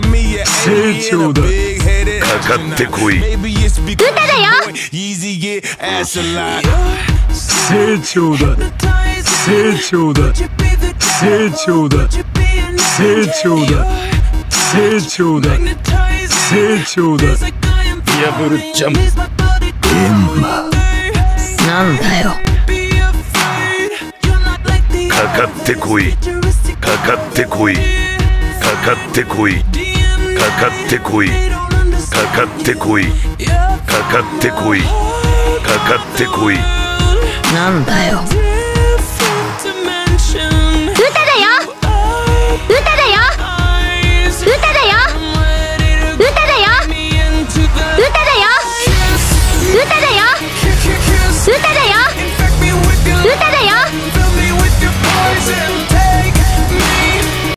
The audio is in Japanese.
me 成長だかかってこい歌だよ Easy get ass a lot. 成長だ成長だ成長だ成長だ成長だ成長だ破るジャンプなんだよかかってこいかかってこいかかってこいかかってこい。かかってこい。かかってこい。かかってこい。なんだよ。